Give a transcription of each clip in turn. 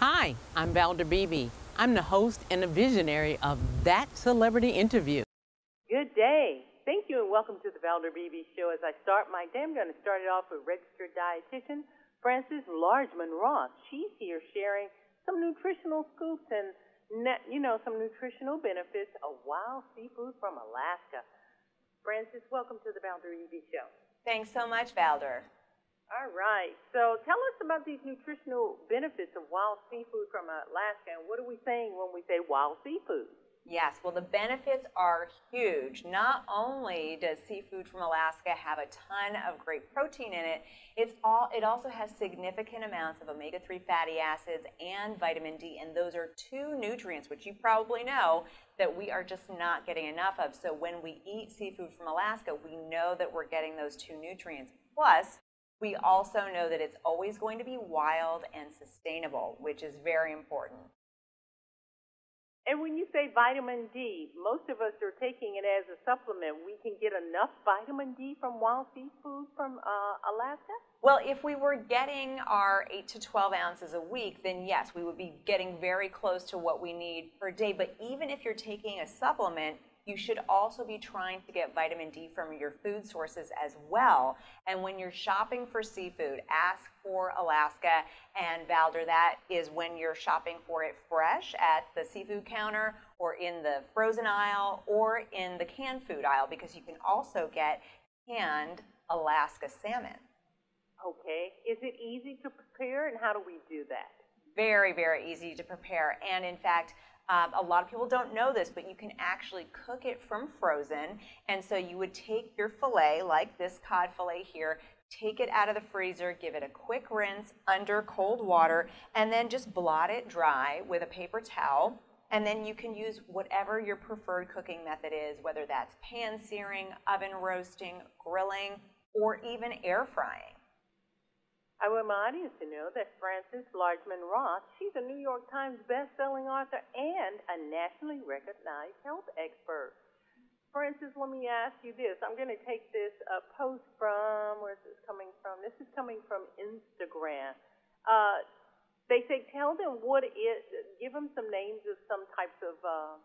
Hi, I'm Valder Beebe. I'm the host and the visionary of That Celebrity Interview. Good day. Thank you and welcome to the Valder Beebe Show. As I start my day, I'm going to start it off with registered dietitian Frances Largeman Roth. She's here sharing some nutritional scoops and, you know, some nutritional benefits of wild seafood from Alaska. Frances, welcome to the Valder Beebe Show. Thanks so much, Valder. All right. So tell us about these nutritional benefits of wild seafood from Alaska, and what are we saying when we say wild seafood? Yes, well, the benefits are huge. Not only does seafood from Alaska have a ton of great protein in it, it's all, it also has significant amounts of omega-3 fatty acids and vitamin D, and those are two nutrients, which you probably know, that we are just not getting enough of. So when we eat seafood from Alaska, we know that we're getting those two nutrients. Plus, we also know that it's always going to be wild and sustainable, which is very important. And when you say vitamin D, most of us are taking it as a supplement. We can get enough vitamin D from wild seafood from uh, Alaska? Well, if we were getting our 8 to 12 ounces a week, then yes, we would be getting very close to what we need per day. But even if you're taking a supplement, you should also be trying to get vitamin D from your food sources as well. And when you're shopping for seafood, ask for Alaska and Valder. That is when you're shopping for it fresh at the seafood counter or in the frozen aisle or in the canned food aisle because you can also get canned Alaska salmon. Okay. Is it easy to prepare and how do we do that? Very, very easy to prepare. And in fact, um, a lot of people don't know this, but you can actually cook it from frozen. And so you would take your filet, like this cod filet here, take it out of the freezer, give it a quick rinse under cold water, and then just blot it dry with a paper towel. And then you can use whatever your preferred cooking method is, whether that's pan searing, oven roasting, grilling, or even air frying. I want my audience to know that Frances Largeman Roth, she's a New York Times best-selling author and a nationally recognized health expert. Frances, let me ask you this. I'm going to take this uh, post from, where's this coming from? This is coming from Instagram. Uh, they say, tell them what it is, give them some names of some types of uh,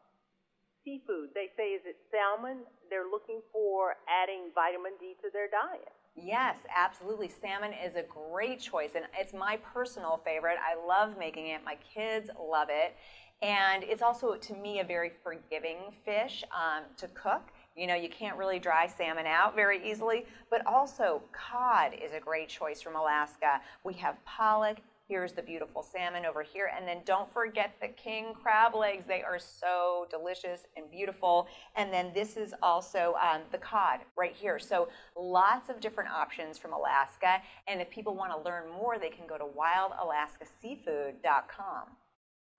seafood. They say, is it salmon? They're looking for adding vitamin D to their diet. Yes, absolutely. Salmon is a great choice, and it's my personal favorite. I love making it. My kids love it. And it's also, to me, a very forgiving fish um, to cook. You know, you can't really dry salmon out very easily, but also cod is a great choice from Alaska. We have pollock, Here's the beautiful salmon over here. And then don't forget the king crab legs. They are so delicious and beautiful. And then this is also um, the cod right here. So lots of different options from Alaska. And if people want to learn more, they can go to wildalaskaseafood.com.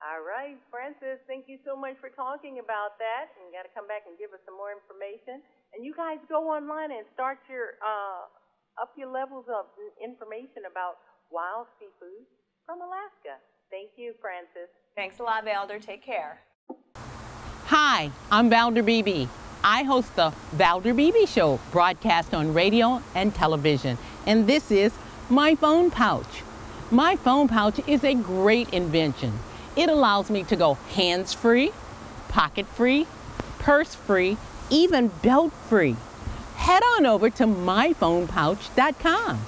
All right, Frances, thank you so much for talking about that. And you got to come back and give us some more information. And you guys go online and start your uh, up your levels of information about wild seafood from Alaska. Thank you, Frances. Thanks a lot, Valder. Take care. Hi, I'm Valder Beebe. I host the Valder Beebe Show, broadcast on radio and television. And this is my phone pouch. My phone pouch is a great invention. It allows me to go hands-free, pocket-free, purse-free, even belt-free. Head on over to myphonepouch.com.